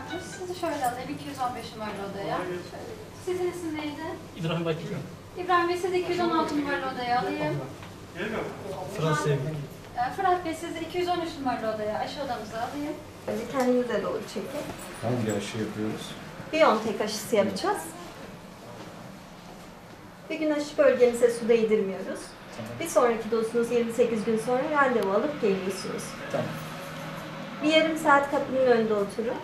Makbul. Sizi şöyle alayım 215 numaralı odaya. Sizin isim neydi? İbrahim Bakır. İbrahim Bey sizi 216 numaralı odaya alayım. Fırat Sevgi. Ee, Fırat Bey sizi 213 numaralı odaya aşı odamıza alayım. Bir kendinize doğru çekin. Hangi aşı yapıyoruz? Biontech aşısı yapacağız. Bir gün aşı bölgemize su değdirmiyoruz. Bir sonraki dozunuz 28 gün sonra randevu alıp geliyorsunuz. Tamam. Bir yarım saat kapının önünde oturun.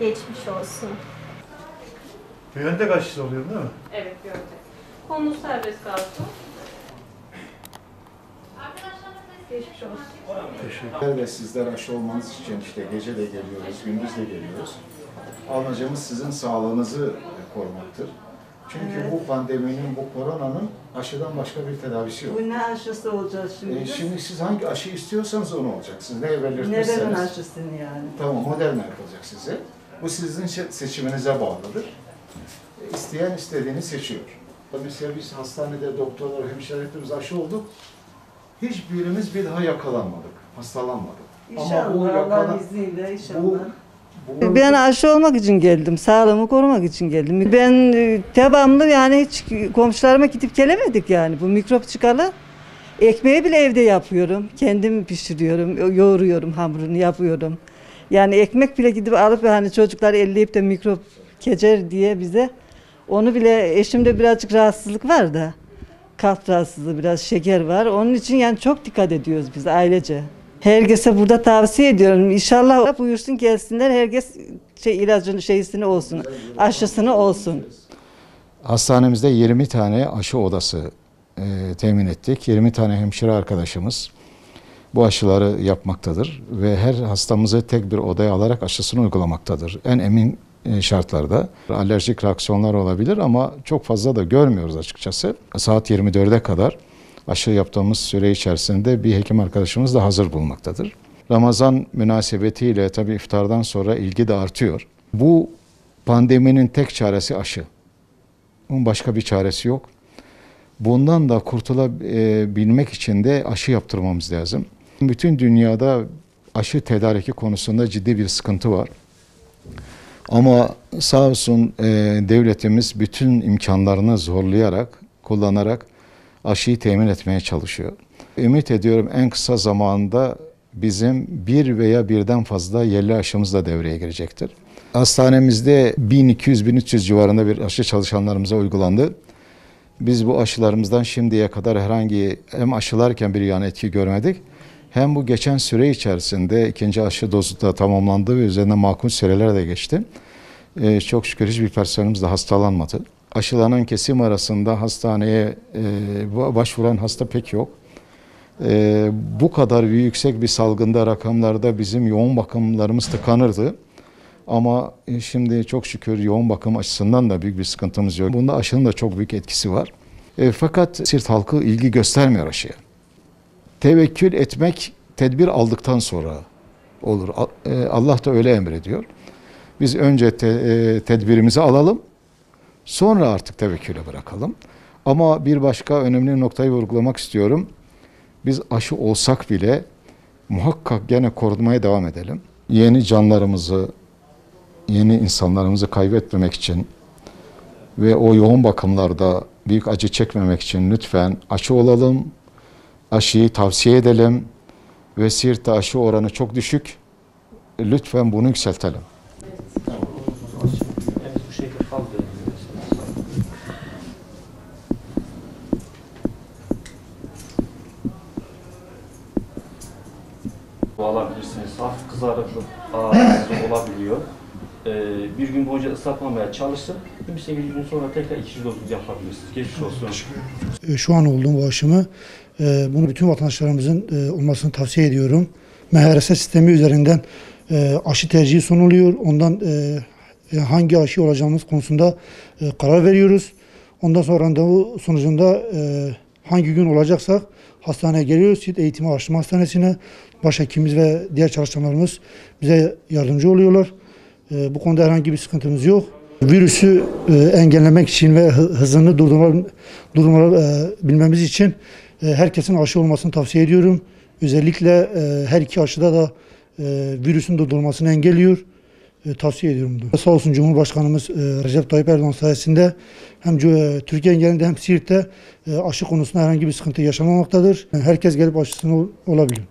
Geçmiş olsun. Biyontek aşısı oluyor değil mi? Evet gördüm. Konu serbest kalsın. Geçmiş olsun. Teşekkür ve sizler aşı olmanız için işte gece de geliyoruz, gündüz de geliyoruz. Amacımız sizin sağlığınızı korumaktır. Çünkü bu pandeminin, bu koronanın aşıdan başka bir tedavisi yok. Bu ne aşısı olacağız şimdi? Ee, şimdi siz hangi aşı istiyorsanız onu olacak. Siz neye Neden belirtirseniz. aşısını yani? Tamam, Moderna yapılacak size. Bu sizin se- seçiminize bağlıdır. E, İsteyen istediğini seçiyor. Tabii servis, hastanede doktorlar, hemşire hepimiz aşı olduk. Hiçbirimiz bir daha yakalanmadık, hastalanmadık. İnşallah bu Allah'ın yakala- izniyle inşallah. Bu Ben aşı olmak için geldim. Sağlığımı korumak için geldim. Ben e, devamlı yani hiç komşularıma gidip gelemedik yani. Bu mikrop çıkalı. Ekmeği bile evde yapıyorum. Kendim pişiriyorum. yo- Yoğuruyorum hamurunu yapıyorum. Yani ekmek bile gidip alıp hani çocuklar elleyip de mikrop geçer diye bize. Onu bile eşimde birazcık rahatsızlık var da. Kalp rahatsızlığı biraz şeker var. Onun için yani çok dikkat ediyoruz biz ailece. Herkese burada tavsiye ediyorum. İnşallah buyursun gelsinler. Herkes şey ilacını şeysini olsun. Aşısını olsun. Hastanemizde 20 tane aşı odası e, temin ettik. 20 tane hemşire arkadaşımız bu aşıları yapmaktadır ve her hastamızı tek bir odaya alarak aşısını uygulamaktadır. En emin e, şartlarda alerjik reaksiyonlar olabilir ama çok fazla da görmüyoruz açıkçası. Saat 24'e kadar aşı yaptığımız süre içerisinde bir hekim arkadaşımız da hazır bulmaktadır. Ramazan münasebetiyle tabii iftardan sonra ilgi de artıyor. Bu pandeminin tek çaresi aşı. Bunun başka bir çaresi yok. Bundan da kurtulabilmek için de aşı yaptırmamız lazım. Bütün dünyada aşı tedariki konusunda ciddi bir sıkıntı var. Ama sağ olsun e, devletimiz bütün imkanlarını zorlayarak, kullanarak aşıyı temin etmeye çalışıyor. Ümit ediyorum en kısa zamanda bizim bir veya birden fazla yerli aşımız da devreye girecektir. Hastanemizde 1200-1300 civarında bir aşı çalışanlarımıza uygulandı. Biz bu aşılarımızdan şimdiye kadar herhangi hem aşılarken bir yan etki görmedik hem bu geçen süre içerisinde ikinci aşı dozu da tamamlandı ve üzerine makul süreler de geçti. Ee, çok şükür hiçbir personelimiz de hastalanmadı. Aşılanan kesim arasında hastaneye e, başvuran hasta pek yok. Ee, bu kadar yüksek bir salgında rakamlarda bizim yoğun bakımlarımız tıkanırdı. Ama e, şimdi çok şükür yoğun bakım açısından da büyük bir sıkıntımız yok. Bunda aşının da çok büyük etkisi var. E, fakat Sirt halkı ilgi göstermiyor aşıya. Tevekkül etmek tedbir aldıktan sonra olur. E, Allah da öyle emrediyor. Biz önce te- e, tedbirimizi alalım, sonra artık tevekküle bırakalım. Ama bir başka önemli noktayı vurgulamak istiyorum. Biz aşı olsak bile muhakkak gene korunmaya devam edelim. Yeni canlarımızı, yeni insanlarımızı kaybetmemek için ve o yoğun bakımlarda büyük acı çekmemek için lütfen aşı olalım, aşıyı tavsiye edelim ve Siirt'te aşı oranı çok düşük. Lütfen bunu yükseltelim. Evet bu şekilde fal alabilirsiniz. Hafif kızarıklık ağrısı olabiliyor. Ee, bir gün boyunca ıslatmamaya çalışsın. 28 gün sonra tekrar ikinci dozu yapabilirsiniz. Geçmiş olsun. E, şu an olduğum bu aşımı e, bunu bütün vatandaşlarımızın e, olmasını tavsiye ediyorum. MHRS sistemi üzerinden e, aşı tercihi sunuluyor. Ondan hangi aşı olacağımız konusunda karar veriyoruz. Ondan sonra randevu sonucunda e, hangi gün olacaksak hastaneye geliyoruz. Sirt Eğitimi Araştırma Hastanesi'ne başhekimimiz ve diğer çalışanlarımız bize yardımcı oluyorlar. E, bu konuda herhangi bir sıkıntımız yok. Virüsü e, engellemek için ve hı- hızını durdurma, durdurma e, bilmemiz için e, herkesin aşı olmasını tavsiye ediyorum. Özellikle e, her iki aşıda da e, virüsün durdurulmasını engelliyor. E, tavsiye ediyorum bunu. Sağ olsun Cumhurbaşkanımız e, Recep Tayyip Erdoğan sayesinde hem e, Türkiye genelinde hem Siirt'te aşı konusunda herhangi bir sıkıntı yaşanmamaktadır. Herkes gelip aşısını ol- olabilir.